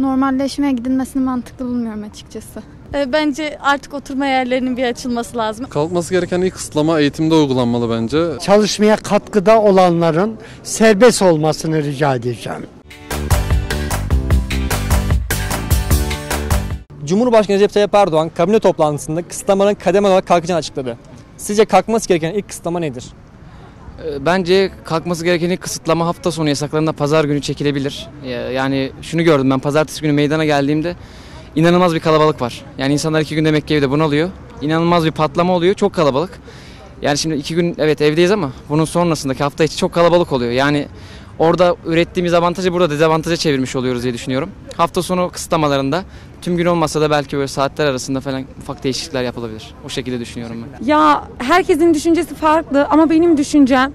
Normalleşmeye gidilmesini mantıklı bulmuyorum açıkçası. E, Bence artık oturma yerlerinin bir açılması lazım. Kalkması gereken ilk kısıtlama eğitimde uygulanmalı bence. Çalışmaya katkıda olanların serbest olmasını rica edeceğim. Cumhurbaşkanı Recep Tayyip Erdoğan kabine toplantısında kısıtlamanın kademe olarak kalkacağını açıkladı. Sizce kalkması gereken ilk kısıtlama nedir? Ee, Bence kalkması gereken ilk kısıtlama hafta sonu yasaklarında pazar günü çekilebilir. Ya- Yani şunu gördüm ben pazartesi günü meydana geldiğimde inanılmaz bir kalabalık var. Yani insanlar iki gün demek ki evde bunalıyor. İnanılmaz bir patlama oluyor. Çok kalabalık. Yani şimdi iki gün evet evdeyiz ama bunun sonrasındaki hafta içi çok kalabalık oluyor. Yani orada ürettiğimiz avantajı burada dezavantaja çevirmiş oluyoruz diye düşünüyorum. Hafta sonu kısıtlamalarında tüm gün olmasa da belki böyle saatler arasında falan ufak değişiklikler yapılabilir. O şekilde düşünüyorum ben. Ya herkesin düşüncesi farklı ama benim düşüncem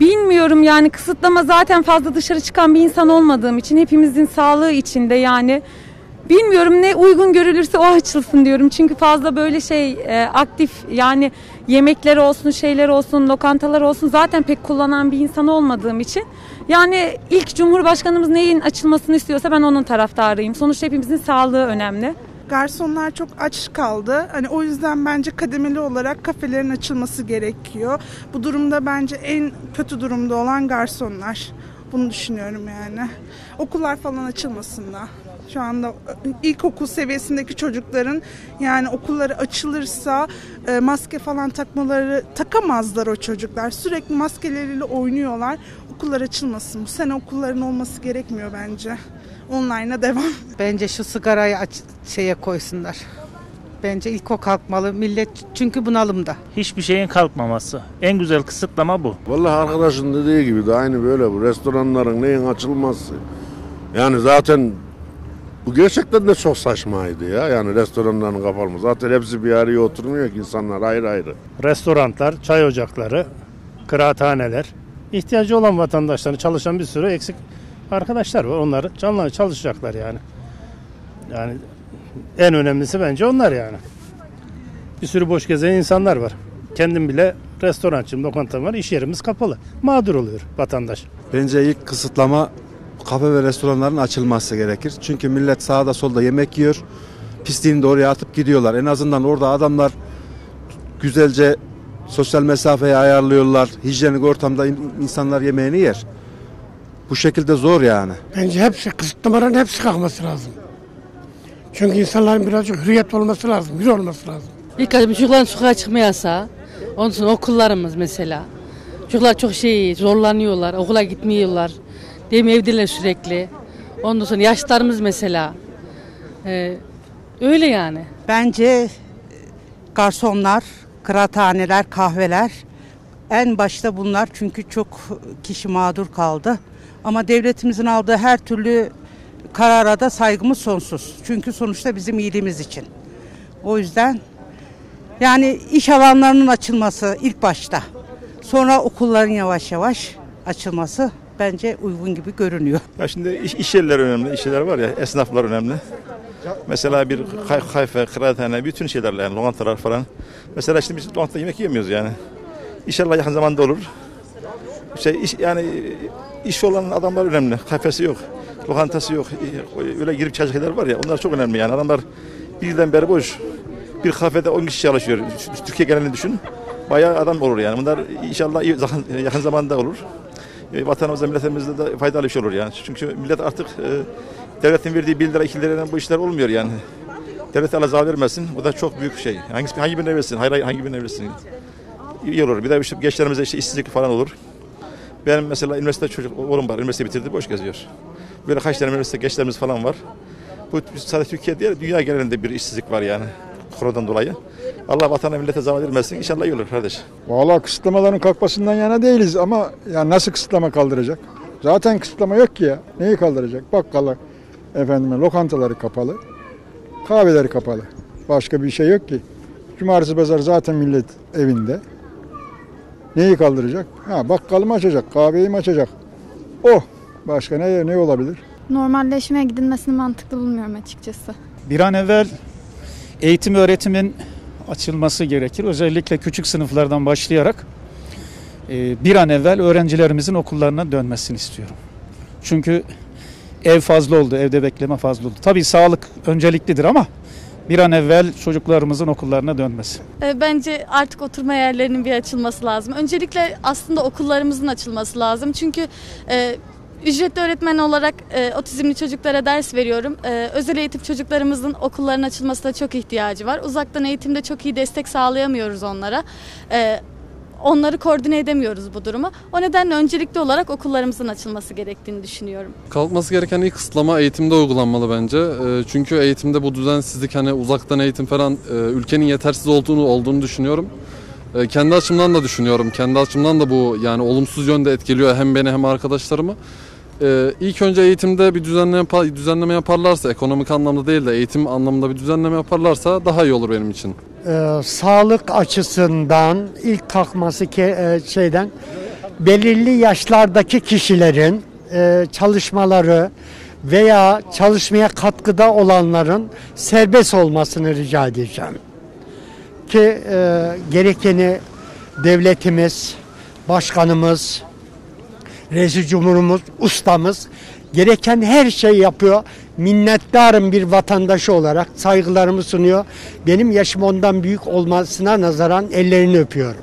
bilmiyorum yani kısıtlama zaten fazla dışarı çıkan bir insan olmadığım için hepimizin sağlığı içinde yani bilmiyorum ne uygun görülürse o açılsın diyorum. Çünkü fazla böyle şey e, aktif yani yemekler olsun şeyler olsun lokantalar olsun zaten pek kullanan bir insan olmadığım için yani ilk Cumhurbaşkanımız neyin açılmasını istiyorsa ben onun taraftarıyım. Sonuçta hepimizin sağlığı önemli. Garsonlar çok aç kaldı. Hani o yüzden bence kademeli olarak kafelerin açılması gerekiyor. Bu durumda bence en kötü durumda olan garsonlar. Bunu düşünüyorum yani. Okullar falan açılmasın da. Şu anda ilkokul seviyesindeki çocukların yani okulları açılırsa e, maske falan takmaları takamazlar o çocuklar. Sürekli maskeleriyle oynuyorlar. Okullar açılmasın. Bu sene okulların olması gerekmiyor bence. Online'a devam. Bence şu sigarayı aç, şeye koysunlar. Bence ilk o kalkmalı. Millet çünkü bunalımda. Hiçbir şeyin kalkmaması. En güzel kısıtlama bu. Vallahi arkadaşın dediği gibi de aynı böyle bu restoranların neyin açılması. Yani zaten bu gerçekten de çok saçmaydı ya. Yani restoranların kapalı. Zaten hepsi bir araya oturmuyor ki insanlar ayrı ayrı. Restoranlar, çay ocakları, kıraathaneler, ihtiyacı olan vatandaşların çalışan bir sürü eksik arkadaşlar var. Onları canlı çalışacaklar yani. Yani en önemlisi bence onlar yani. Bir sürü boş gezen insanlar var. Kendim bile restorancıyım, lokantam var, iş yerimiz kapalı. Mağdur oluyor vatandaş. Bence ilk kısıtlama kafe ve restoranların açılması gerekir. Çünkü millet sağda solda yemek yiyor. Pisliğini de oraya atıp gidiyorlar. En azından orada adamlar güzelce sosyal mesafeyi ayarlıyorlar. Hijyenik ortamda in- insanlar yemeğini yer. Bu şekilde zor yani. Bence hepsi kısıtlamaların hepsi kalkması lazım. Çünkü insanların birazcık hürriyet olması lazım, hür olması lazım. İlk önce çocukların sokağa çıkma yasağı. Ondan sonra okullarımız mesela. Çocuklar çok şey zorlanıyorlar, okula gitmiyorlar. Mi evdeler sürekli. Ondan sonra yaşlarımız mesela. Ee, öyle yani. Bence garsonlar, kıraathaneler, kahveler en başta bunlar çünkü çok kişi mağdur kaldı. Ama devletimizin aldığı her türlü karara da saygımız sonsuz. Çünkü sonuçta bizim iyiliğimiz için. O yüzden yani iş alanlarının açılması ilk başta. Sonra okulların yavaş yavaş açılması bence uygun gibi görünüyor. Ya şimdi iş, iş yerleri önemli, iş yerleri var ya, esnaflar önemli. Mesela bir kay, kayfe, kıraathane, bütün şeylerle yani lokantalar falan. Mesela şimdi biz lokantada yemek yemiyoruz yani. İnşallah yakın zamanda olur. Şey, iş, yani iş olan adamlar önemli. Kafesi yok, lokantası yok. Öyle girip şeyler var ya, onlar çok önemli yani. Adamlar birden beri boş. Bir kafede 10 kişi çalışıyor. Türkiye genelini düşün. Bayağı adam olur yani. Bunlar inşallah yakın zamanda olur. E, vatanımıza, milletimize de faydalı bir şey olur yani. Çünkü millet artık e, devletin verdiği 1 lira 2 liradan bu işler olmuyor yani. Devlet Allah zarar vermesin. Bu da çok büyük şey. Hangisi, hangi birine versin? Hayır, hangi birine versin? İyi olur. Bir de işte gençlerimize işte işsizlik falan olur. Benim mesela üniversite çocuk oğlum var. Üniversite bitirdi, boş geziyor. Böyle kaç tane üniversite gençlerimiz falan var. Bu sadece Türkiye değil, dünya genelinde bir işsizlik var yani. Koronadan dolayı. Allah vatana millete zarar vermesin. İnşallah iyi olur kardeş. Valla kısıtlamaların kalkmasından yana değiliz ama ya nasıl kısıtlama kaldıracak? Zaten kısıtlama yok ki ya. Neyi kaldıracak? Bakkallar, efendime lokantaları kapalı, kahveleri kapalı. Başka bir şey yok ki. Cumartesi pazar zaten millet evinde. Neyi kaldıracak? Ha bakkalı mı açacak, kahveyi mi açacak? Oh! Başka ne, ne olabilir? Normalleşmeye gidilmesini mantıklı bulmuyorum açıkçası. Bir an evvel eğitim öğretimin açılması gerekir. Özellikle küçük sınıflardan başlayarak e, bir an evvel öğrencilerimizin okullarına dönmesini istiyorum. Çünkü ev fazla oldu, evde bekleme fazla oldu. Tabii sağlık önceliklidir ama bir an evvel çocuklarımızın okullarına dönmesi. E, Bence artık oturma yerlerinin bir açılması lazım. Öncelikle aslında okullarımızın açılması lazım. Çünkü e, ücretli öğretmen olarak e, otizmli çocuklara ders veriyorum. E, özel eğitim çocuklarımızın okulların açılmasına çok ihtiyacı var. Uzaktan eğitimde çok iyi destek sağlayamıyoruz onlara. E, onları koordine edemiyoruz bu durumu. O nedenle öncelikli olarak okullarımızın açılması gerektiğini düşünüyorum. Kalkması gereken ilk kısıtlama eğitimde uygulanmalı bence. Ee, Çünkü eğitimde bu düzensizlik hani uzaktan eğitim falan e, ülkenin yetersiz olduğunu olduğunu düşünüyorum. E, Kendi açımdan da düşünüyorum. Kendi açımdan da bu yani olumsuz yönde etkiliyor hem beni hem arkadaşlarımı. Ee, İlk önce eğitimde bir düzenleme, düzenleme yaparlarsa, ekonomik anlamda değil de eğitim anlamında bir düzenleme yaparlarsa daha iyi olur benim için. Ee, sağlık açısından ilk kalkması ke- e, şeyden belirli yaşlardaki kişilerin e, çalışmaları veya çalışmaya katkıda olanların serbest olmasını rica edeceğim. Ki e, gerekeni devletimiz, başkanımız, reis cumhurumuz, ustamız gereken her şey yapıyor. Minnettarım bir vatandaşı olarak saygılarımı sunuyor. Benim yaşım ondan büyük olmasına nazaran ellerini öpüyorum.